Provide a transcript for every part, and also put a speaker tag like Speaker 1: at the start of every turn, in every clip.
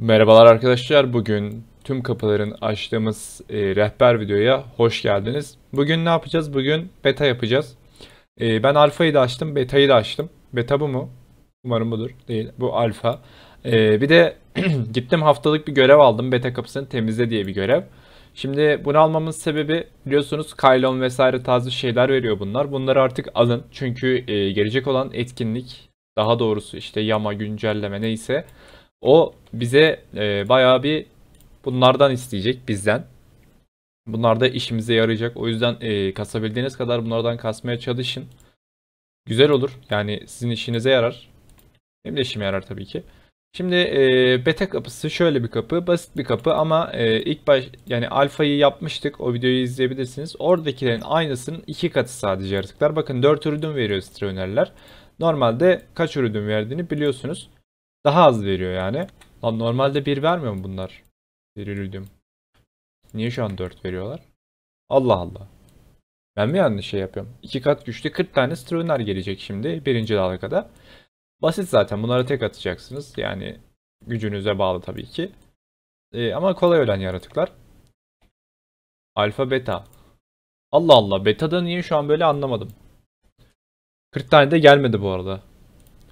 Speaker 1: Merhabalar arkadaşlar. Bugün tüm kapıların açtığımız e, rehber videoya hoş geldiniz. Bugün ne yapacağız? Bugün beta yapacağız. E, ben alfayı da açtım, betayı da açtım. Beta bu mu? Umarım budur. Değil. Bu alfa. E, bir de gittim haftalık bir görev aldım. Beta kapısını temizle diye bir görev. Şimdi bunu almamın sebebi biliyorsunuz Kylon vesaire tarzı şeyler veriyor bunlar. Bunları artık alın. Çünkü e, gelecek olan etkinlik daha doğrusu işte yama güncelleme neyse o bize e, bayağı bir bunlardan isteyecek bizden. Bunlar da işimize yarayacak. O yüzden e, kasabildiğiniz kadar bunlardan kasmaya çalışın. Güzel olur. Yani sizin işinize yarar. Benim de işime yarar tabii ki. Şimdi e, beta kapısı şöyle bir kapı. Basit bir kapı ama e, ilk baş yani alfayı yapmıştık. O videoyu izleyebilirsiniz. Oradakilerin aynısının iki katı sadece yaratıklar. Bakın 4 ürün veriyor Strönerler. Normalde kaç ürün verdiğini biliyorsunuz. Daha az veriyor yani. Lan normalde 1 vermiyor mu bunlar? Verildim. Niye şu an 4 veriyorlar? Allah Allah. Ben mi yanlış şey yapıyorum? 2 kat güçlü 40 tane Struner gelecek şimdi birinci dalgada. Basit zaten bunlara tek atacaksınız. Yani gücünüze bağlı tabii ki. Ee, ama kolay ölen yaratıklar. Alfa beta. Allah Allah beta'da niye şu an böyle anlamadım. 40 tane de gelmedi bu arada.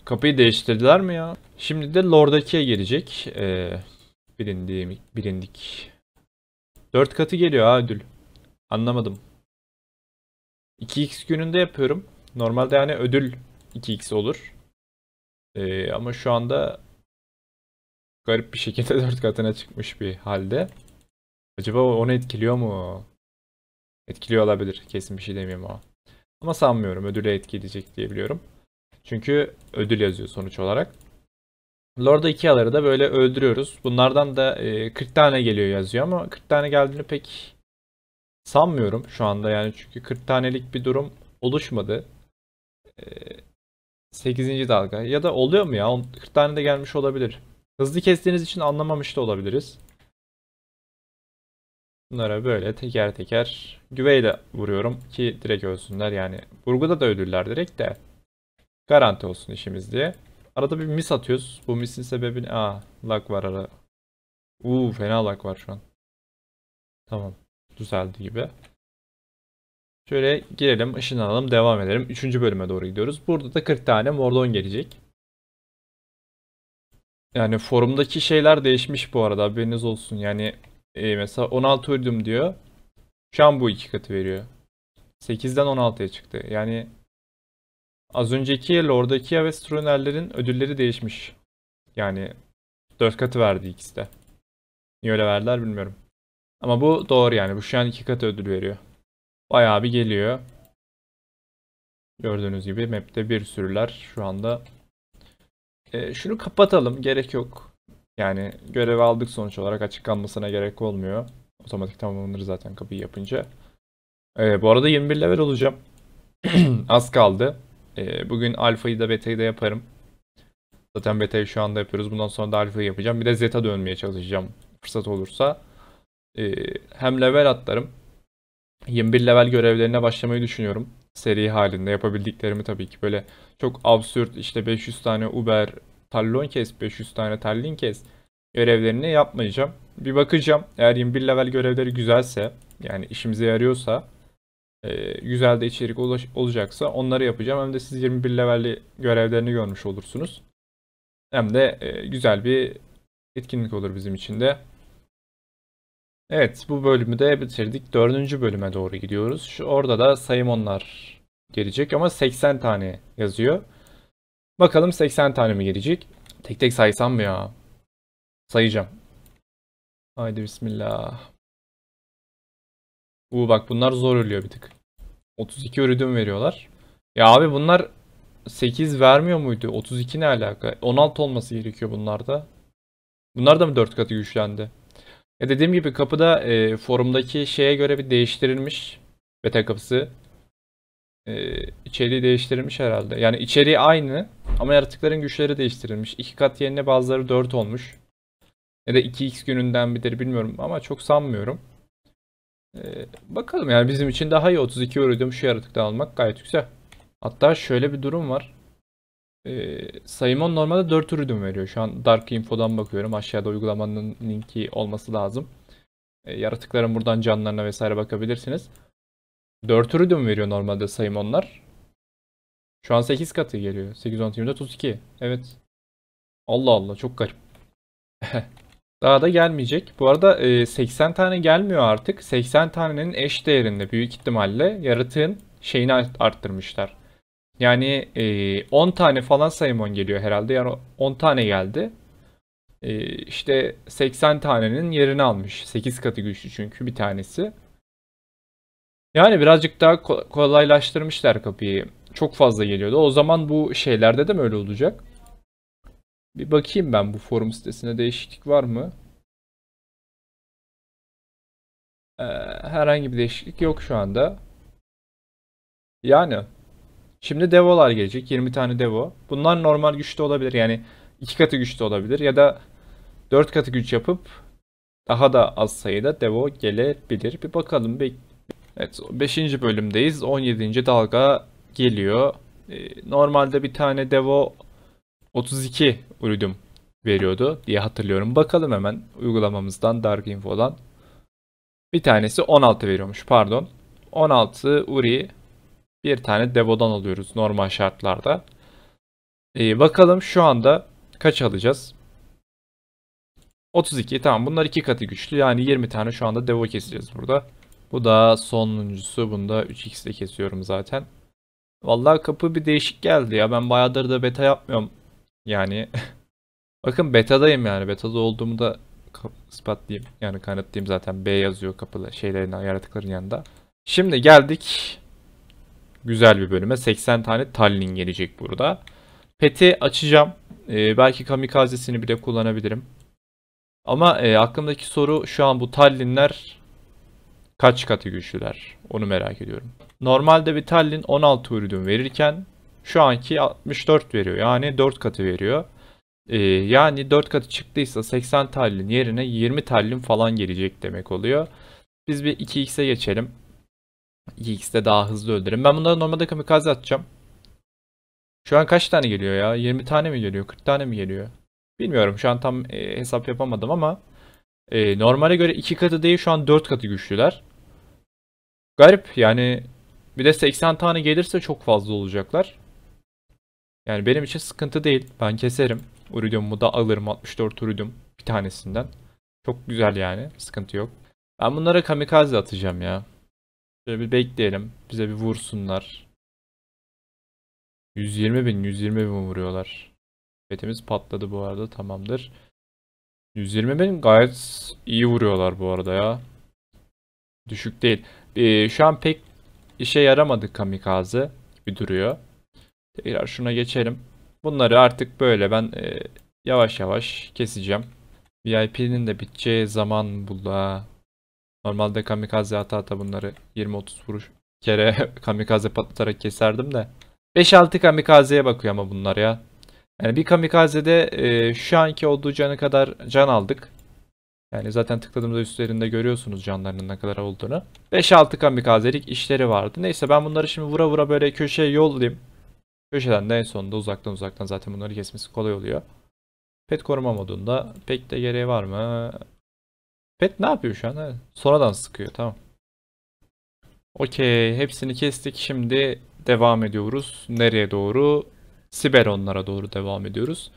Speaker 1: Kapıyı değiştirdiler mi ya? Şimdi de Lord 2'ye gelecek. Ee, bilindiğim, bilindik. 4 katı geliyor ha ödül. Anlamadım. 2x gününde yapıyorum. Normalde yani ödül 2x olur. Ee, ama şu anda garip bir şekilde 4 katına çıkmış bir halde. Acaba onu etkiliyor mu? Etkiliyor olabilir. Kesin bir şey demiyorum ama. Ama sanmıyorum. Ödüle etkileyecek diye biliyorum. Çünkü ödül yazıyor sonuç olarak. Lord'a iki aları da böyle öldürüyoruz. Bunlardan da e, 40 tane geliyor yazıyor ama 40 tane geldiğini pek sanmıyorum şu anda yani çünkü 40 tanelik bir durum oluşmadı. E, 8. dalga ya da oluyor mu ya 40 tane de gelmiş olabilir. Hızlı kestiğiniz için anlamamış da olabiliriz. Bunlara böyle teker teker güveyle vuruyorum ki direkt ölsünler yani. Burguda da ödüller direkt de. Garanti olsun işimiz diye. Arada bir mis atıyoruz. Bu misin sebebi ne? Aa, lag var ara. Uuu fena lag var şu an. Tamam. Düzeldi gibi. Şöyle girelim, ışınlanalım, devam edelim. Üçüncü bölüme doğru gidiyoruz. Burada da 40 tane Mordon gelecek. Yani forumdaki şeyler değişmiş bu arada haberiniz olsun. Yani e, mesela 16 uydum diyor. Şu an bu iki katı veriyor. 8'den 16'ya çıktı. Yani Az önceki Lord'daki ve Struner'lerin ödülleri değişmiş. Yani 4 katı verdi ikisi de. Niye öyle verdiler bilmiyorum. Ama bu doğru yani. Bu şu an 2 katı ödül veriyor. Bayağı bir geliyor. Gördüğünüz gibi map'te bir sürüler şu anda. E, şunu kapatalım. Gerek yok. Yani görev aldık sonuç olarak. Açık kalmasına gerek olmuyor. Otomatik tamamlanır zaten kapıyı yapınca. E, bu arada 21 level olacağım. Az kaldı. Ee, bugün alfayı da beta'yı da yaparım. Zaten beta'yı şu anda yapıyoruz. Bundan sonra da alfayı yapacağım. Bir de zeta dönmeye çalışacağım fırsat olursa. Ee, hem level atlarım. 21 level görevlerine başlamayı düşünüyorum. Seri halinde yapabildiklerimi tabii ki böyle çok absürt işte 500 tane Uber tallon kes, 500 tane tallin kes görevlerini yapmayacağım. Bir bakacağım. Eğer 21 level görevleri güzelse yani işimize yarıyorsa e, güzel de içerik olacaksa onları yapacağım. Hem de siz 21 levelli görevlerini görmüş olursunuz. Hem de e, güzel bir etkinlik olur bizim için de. Evet bu bölümü de bitirdik. Dördüncü bölüme doğru gidiyoruz. Şu orada da sayımonlar gelecek ama 80 tane yazıyor. Bakalım 80 tane mi gelecek? Tek tek saysam mı ya? Sayacağım. Haydi bismillah. Uuu bak bunlar zor ölüyor bir tık. 32 ürün veriyorlar. Ya abi bunlar 8 vermiyor muydu? 32 ne alaka? 16 olması gerekiyor bunlarda. Bunlar da mı 4 katı güçlendi? Ya dediğim gibi kapıda e, forumdaki şeye göre bir değiştirilmiş beta kapısı. E, içeriği değiştirilmiş herhalde. Yani içeriği aynı ama yaratıkların güçleri değiştirilmiş. 2 kat yerine bazıları 4 olmuş. Ya da 2x gününden midir bilmiyorum ama çok sanmıyorum. Ee, bakalım yani bizim için daha iyi 32 euroydum şu yaratıktan almak gayet güzel. Hatta şöyle bir durum var. Ee, Saymon normalde 4 ürün veriyor. Şu an Dark Info'dan bakıyorum. Aşağıda uygulamanın linki olması lazım. Ee, yaratıkların buradan canlarına vesaire bakabilirsiniz. 4 ürün veriyor normalde Saymonlar. Şu an 8 katı geliyor. 8, 10, 24, 32. Evet. Allah Allah çok garip. Daha da gelmeyecek. Bu arada e, 80 tane gelmiyor artık. 80 tanenin eş değerinde büyük ihtimalle yaratığın şeyini arttırmışlar. Yani e, 10 tane falan Saymon geliyor herhalde. Yani 10 tane geldi. E, işte 80 tanenin yerini almış. 8 katı güçlü çünkü bir tanesi. Yani birazcık daha kolaylaştırmışlar kapıyı. Çok fazla geliyordu. O zaman bu şeylerde de mi öyle olacak? Bir bakayım ben bu forum sitesine değişiklik var mı? Ee, herhangi bir değişiklik yok şu anda. Yani şimdi devolar gelecek. 20 tane devo. Bunlar normal güçte olabilir. Yani 2 katı güçte olabilir ya da 4 katı güç yapıp daha da az sayıda devo gelebilir. Bir bakalım. Evet 5. bölümdeyiz. 17. dalga geliyor. Ee, normalde bir tane devo 32 uridium veriyordu diye hatırlıyorum. Bakalım hemen uygulamamızdan Dark Info'dan. Bir tanesi 16 veriyormuş pardon. 16 uri bir tane devodan alıyoruz normal şartlarda. Ee, bakalım şu anda kaç alacağız? 32 tamam bunlar iki katı güçlü yani 20 tane şu anda devo keseceğiz burada. Bu da sonuncusu bunda 3x ile kesiyorum zaten. Vallahi kapı bir değişik geldi ya ben bayağıdır da beta yapmıyorum. Yani bakın betadayım yani betada olduğumu da ispatlayayım. Yani kanıtlayayım zaten B yazıyor kapılı şeylerin yaratıkların yanında. Şimdi geldik güzel bir bölüme. 80 tane Tallinn gelecek burada. Pet'i açacağım. Ee, belki kamikazesini bile kullanabilirim. Ama e, aklımdaki soru şu an bu Tallinn'ler kaç katı güçlüler? Onu merak ediyorum. Normalde bir Tallinn 16 ürün verirken şu anki 64 veriyor. Yani 4 katı veriyor. Ee, yani 4 katı çıktıysa 80 Tallinn yerine 20 Tallinn falan gelecek demek oluyor. Biz bir 2x'e geçelim. 2x'te daha hızlı öldürün. Ben bunları normalde kamikaze atacağım. Şu an kaç tane geliyor ya? 20 tane mi geliyor? 40 tane mi geliyor? Bilmiyorum. Şu an tam e, hesap yapamadım ama e, normale göre 2 katı değil şu an 4 katı güçlüler. Garip yani bir de 80 tane gelirse çok fazla olacaklar. Yani benim için sıkıntı değil. Ben keserim. Uridium'u da alırım. 64 uridium bir tanesinden. Çok güzel yani. Sıkıntı yok. Ben bunlara kamikaze atacağım ya. Şöyle bir bekleyelim. Bize bir vursunlar. 120 bin, 120 bin vuruyorlar. Betimiz patladı bu arada. Tamamdır. 120 bin gayet iyi vuruyorlar bu arada ya. Düşük değil. Ee, şu an pek işe yaramadı kamikaze gibi duruyor. Tekrar şuna geçelim. Bunları artık böyle ben e, yavaş yavaş keseceğim. VIP'nin de biteceği zaman buldu Normalde kamikaze ata ata bunları 20-30 vuruş kere kamikaze patlatarak keserdim de. 5-6 kamikazeye bakıyor ama bunlar ya. Yani bir kamikazede e, şu anki olduğu canı kadar can aldık. Yani zaten tıkladığımda üstlerinde görüyorsunuz canlarının ne kadar olduğunu. 5-6 kamikazelik işleri vardı. Neyse ben bunları şimdi vura vura böyle köşeye yollayayım. Köşeden de en sonunda uzaktan uzaktan zaten bunları kesmesi kolay oluyor. Pet koruma modunda pek de gereği var mı? Pet ne yapıyor şu an? Sonradan sıkıyor tamam. Okey hepsini kestik. Şimdi devam ediyoruz. Nereye doğru? Siberonlara doğru devam ediyoruz.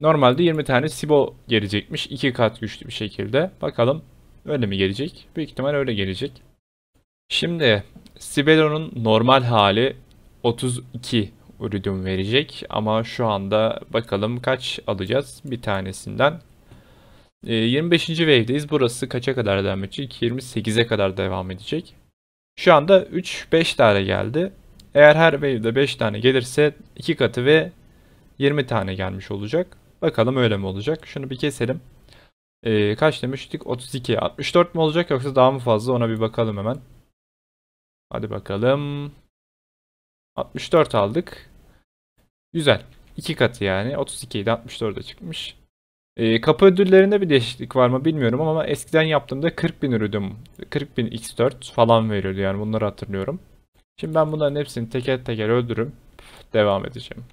Speaker 1: Normalde 20 tane Sibo gelecekmiş. 2 kat güçlü bir şekilde. Bakalım öyle mi gelecek? Büyük ihtimal öyle gelecek. Şimdi Siberon'un normal hali 32 iridium verecek. Ama şu anda bakalım kaç alacağız bir tanesinden. 25. Ee, wave'deyiz. Burası kaça kadar devam edecek? 28'e kadar devam edecek. Şu anda 3-5 tane geldi. Eğer her wave'de 5 tane gelirse 2 katı ve 20 tane gelmiş olacak. Bakalım öyle mi olacak? Şunu bir keselim. Ee, kaç demiştik? 32. 64 mi olacak yoksa daha mı fazla? Ona bir bakalım hemen. Hadi bakalım. 64 aldık. Güzel. 2 katı yani. 32 ile 64'e çıkmış. E, kapı ödüllerinde bir değişiklik var mı bilmiyorum ama eskiden yaptığımda 40 bin ürüdüm. 40 bin X4 falan veriyordu yani bunları hatırlıyorum. Şimdi ben bunların hepsini teker teker öldürüm. Devam edeceğim.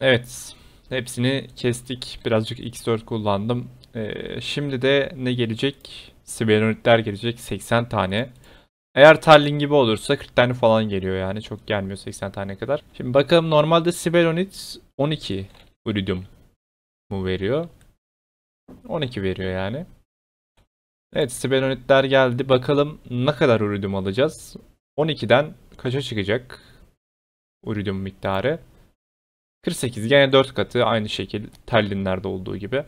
Speaker 1: Evet. Hepsini kestik. Birazcık X4 kullandım. Ee, şimdi de ne gelecek? Sibelonitler gelecek. 80 tane. Eğer Tallinn gibi olursa 40 tane falan geliyor yani. Çok gelmiyor 80 tane kadar. Şimdi bakalım normalde Sibelonit 12 iridium mu veriyor? 12 veriyor yani. Evet Sibelonitler geldi. Bakalım ne kadar iridium alacağız? 12'den kaça çıkacak? Iridium miktarı. 48 gene 4 katı aynı şekil Tallinn'lerde olduğu gibi.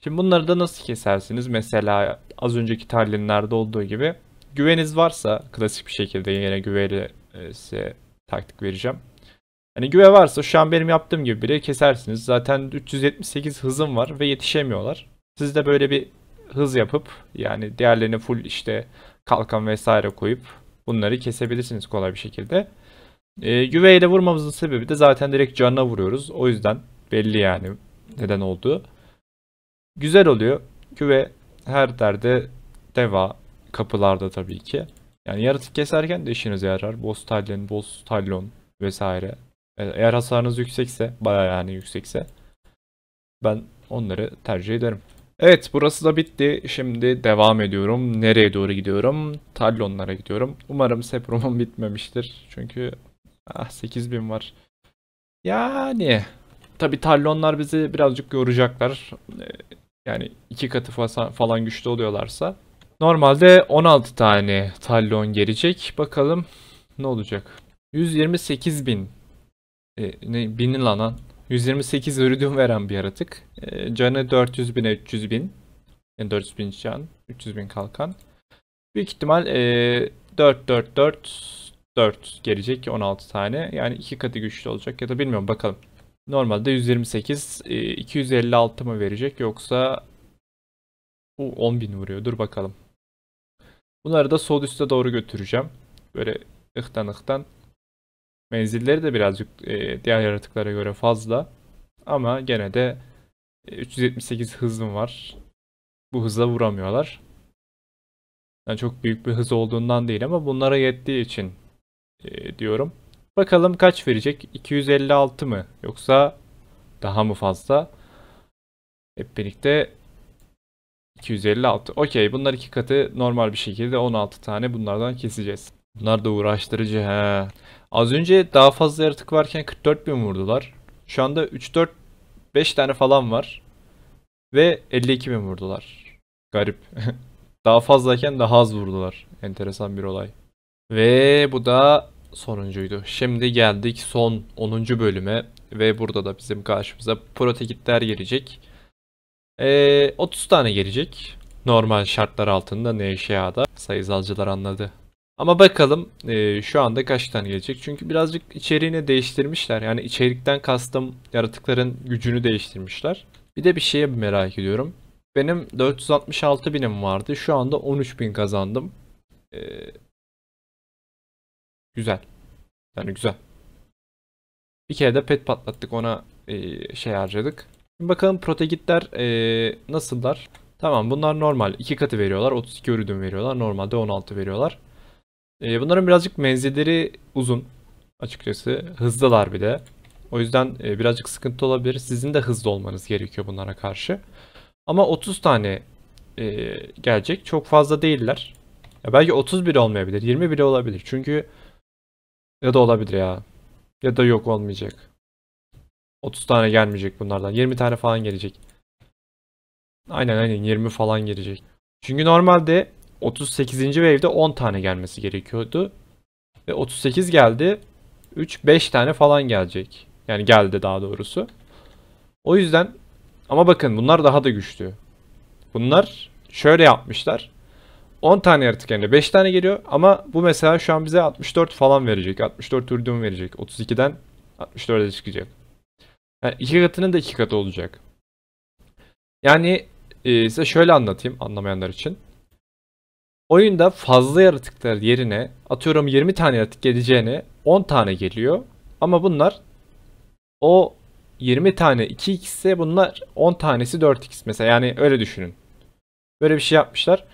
Speaker 1: Şimdi bunları da nasıl kesersiniz? Mesela az önceki Tallinn'lerde olduğu gibi güveniz varsa klasik bir şekilde yine güveli size taktik vereceğim. Hani güve varsa şu an benim yaptığım gibi bile kesersiniz. Zaten 378 hızım var ve yetişemiyorlar. Siz de böyle bir hız yapıp yani diğerlerini full işte kalkan vesaire koyup bunları kesebilirsiniz kolay bir şekilde. E, güveyle vurmamızın sebebi de zaten direkt canına vuruyoruz. O yüzden belli yani neden olduğu. Güzel oluyor. Güve her derde deva kapılarda tabii ki. Yani yaratık keserken de işinize yarar. Boss talyon, boss talyon vesaire. E, eğer hasarınız yüksekse, baya yani yüksekse ben onları tercih ederim. Evet burası da bitti. Şimdi devam ediyorum. Nereye doğru gidiyorum? Talonlara gidiyorum. Umarım Seprom'um bitmemiştir. Çünkü ah 8000 var. Yani tabi Talonlar bizi birazcık yoracaklar. E, yani iki katı falan güçlü oluyorlarsa. Normalde 16 tane Talon gelecek. Bakalım ne olacak. 128 bin. E, ne, binin lan 128 iridium veren bir yaratık. E, canı 400 bine 300 bin. Yani 400 bin can. 300 bin kalkan. Büyük ihtimal e, 4 4 4 4 gelecek 16 tane. Yani iki katı güçlü olacak ya da bilmiyorum bakalım. Normalde 128 e, 256 mı verecek yoksa bu 10 bin vuruyor. Dur bakalım. Bunları da sol üste doğru götüreceğim. Böyle ıhtan ıhtan. Menzilleri de birazcık e, diğer yaratıklara göre fazla. Ama gene de e, 378 hızım var. Bu hızla vuramıyorlar. Yani çok büyük bir hız olduğundan değil ama bunlara yettiği için e, diyorum. Bakalım kaç verecek? 256 mı? Yoksa daha mı fazla? Hep birlikte 256. Okey bunlar iki katı normal bir şekilde 16 tane bunlardan keseceğiz. Bunlar da uğraştırıcı he. Az önce daha fazla yaratık varken 44 bin vurdular. Şu anda 3 4 5 tane falan var. Ve 52 bin vurdular. Garip. daha fazlayken daha az vurdular. Enteresan bir olay. Ve bu da sonuncuydu. Şimdi geldik son 10. bölüme. Ve burada da bizim karşımıza protekitler gelecek. Ee, 30 tane gelecek. Normal şartlar altında NŞA'da. Sayısalcılar anladı. Ama bakalım e, şu anda kaç tane gelecek. Çünkü birazcık içeriğini değiştirmişler. Yani içerikten kastım yaratıkların gücünü değiştirmişler. Bir de bir şeye merak ediyorum. Benim 466 binim vardı. Şu anda 13 bin kazandım. Ee, güzel. Yani güzel. Bir kere de pet patlattık ona e, şey harcadık. Bakalım protegitler e, nasıllar? Tamam bunlar normal. 2 katı veriyorlar. 32 ürün veriyorlar. Normalde 16 veriyorlar. E, bunların birazcık menzilleri uzun. Açıkçası hızlılar bir de. O yüzden e, birazcık sıkıntı olabilir. Sizin de hızlı olmanız gerekiyor bunlara karşı. Ama 30 tane e, gelecek. Çok fazla değiller. Ya belki 30 bile olmayabilir. 20 bile olabilir. Çünkü ya da olabilir ya. Ya da yok olmayacak. 30 tane gelmeyecek bunlardan. 20 tane falan gelecek. Aynen aynen 20 falan gelecek. Çünkü normalde 38. wave'de 10 tane gelmesi gerekiyordu. Ve 38 geldi. 3-5 tane falan gelecek. Yani geldi daha doğrusu. O yüzden ama bakın bunlar daha da güçlü. Bunlar şöyle yapmışlar. 10 tane yaratık yerine 5 tane geliyor ama bu mesela şu an bize 64 falan verecek. 64 ürün verecek. 32'den 64'e çıkacak. Yani iki katının da iki katı olacak. Yani e, size şöyle anlatayım anlamayanlar için. Oyunda fazla yaratıklar yerine atıyorum 20 tane yaratık geleceğine 10 tane geliyor. Ama bunlar o 20 tane 2x ise bunlar 10 tanesi 4x mesela yani öyle düşünün. Böyle bir şey yapmışlar.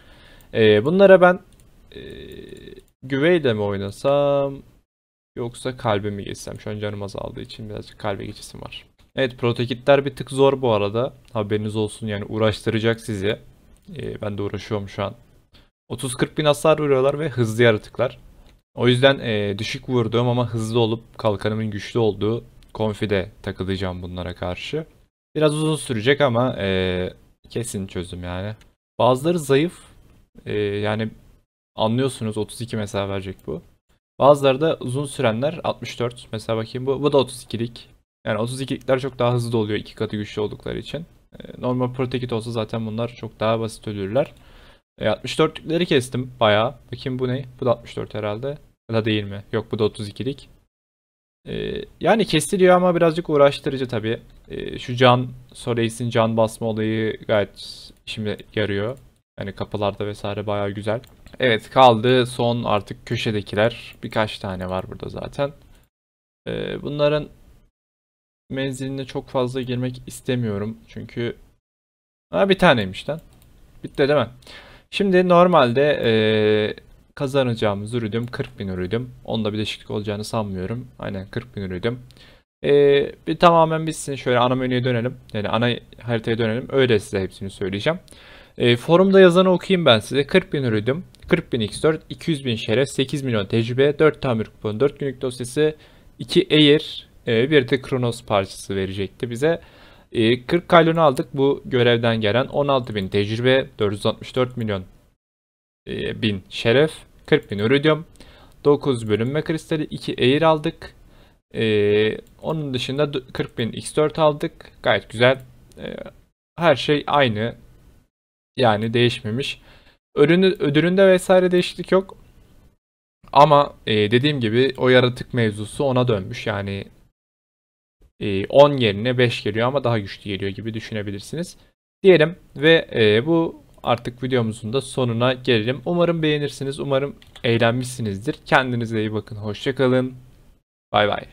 Speaker 1: Ee, bunlara ben e, güveyle mi oynasam yoksa kalbe mi geçsem? Şu an canım azaldığı için birazcık kalbe geçesim var. Evet protokitler bir tık zor bu arada. Haberiniz olsun yani uğraştıracak sizi. Ee, ben de uğraşıyorum şu an. 30-40 bin hasar vuruyorlar ve hızlı yaratıklar. O yüzden e, düşük vurduğum ama hızlı olup kalkanımın güçlü olduğu konfide takılacağım bunlara karşı. Biraz uzun sürecek ama e, kesin çözüm yani. Bazıları zayıf. E, yani anlıyorsunuz 32 mesela verecek bu. Bazıları da uzun sürenler 64. Mesela bakayım bu, bu da 32'lik. Yani 32'likler çok daha hızlı oluyor iki katı güçlü oldukları için. E, normal protokit olsa zaten bunlar çok daha basit ölürler. E, 64'lükleri kestim bayağı. Bakayım bu ne? Bu da 64 herhalde. Ya da değil mi? Yok bu da 32'lik. E, yani kesiliyor ama birazcık uğraştırıcı tabii. E, şu can, Soleil'sin can basma olayı gayet işime yarıyor. Yani kapılarda vesaire bayağı güzel. Evet kaldı son artık köşedekiler. Birkaç tane var burada zaten. E, bunların menziline çok fazla girmek istemiyorum. Çünkü ha, bir taneymiş lan. Bitti değil mi? Şimdi normalde e, kazanacağımız ürüdüm 40 bin ürüdüm. Onda bir değişiklik olacağını sanmıyorum. Aynen 40 bin ürüdüm. E, bir tamamen bitsin. Şöyle ana menüye dönelim. Yani ana haritaya dönelim. Öyle size hepsini söyleyeceğim. E, forumda yazanı okuyayım ben size. 40 bin ürüdüm. 40 bin X4, 200 bin şeref, 8 milyon tecrübe, 4 tamir kuponu, 4 günlük dosyası, 2 Air, e, bir de Kronos parçası verecekti bize. 40 e, kaylonu aldık. Bu görevden gelen 16 bin tecrübe 464 milyon e, bin şeref 40 bin iridium 9 bölünme kristali 2 air aldık. Ee, onun dışında 40 bin x4 aldık. Gayet güzel. Ee, her şey aynı. Yani değişmemiş. Ödülünde, ödülünde vesaire değişiklik yok. Ama e, dediğim gibi o yaratık mevzusu ona dönmüş. Yani 10 ee, yerine 5 geliyor ama daha güçlü geliyor gibi düşünebilirsiniz. Diyelim ve e, bu artık videomuzun da sonuna gelelim. Umarım beğenirsiniz. Umarım eğlenmişsinizdir. Kendinize iyi bakın. Hoşçakalın. Bay bay.